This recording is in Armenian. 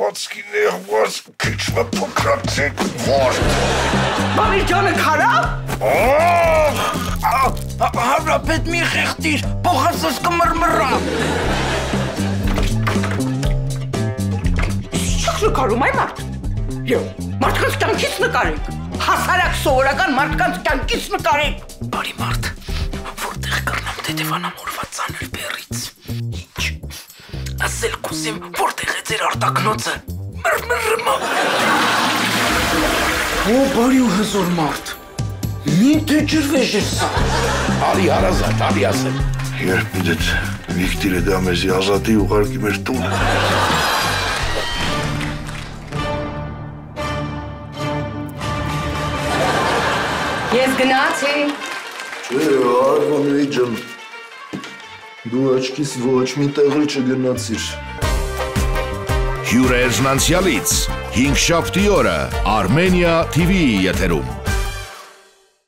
Եղվածքի նեղված քիչվա փոքրացեք ворդ։ Բավիճանը քարավ։ Ահա հանրապետ մի խեղտիր, փոխասս կմռմռա։ Ինչ նկարում այ մարդ։ Եվ մարդկանց կյանքից նկարեք։ Հասարակ սովորական մարդկանց կյանքից նկարեք։ Բարի մարդ, որտեղ կռնամ դեդևանամ օրվա ցաներ բերից։ Ասել կուսիմ, որտեղ է ձեր արտակնոցը։ Մրմռմա։ Օ, բարի ու հզոր մարդ։ Մի դե ջրվեժ է սա։ Արի հարազատ, արի ասեմ։ Երբ դեդ Վիկտորը դա մեզի ազատի ուղարկի մեր տուն։ Ես գնացի։ Չէ, Արվանուի ջան։ Դու աչքիս ոչ մի տեղի չգնացիր։ Հյուրերն անցյալից 5 շաբթի օրը Armenia TV-ի եթերում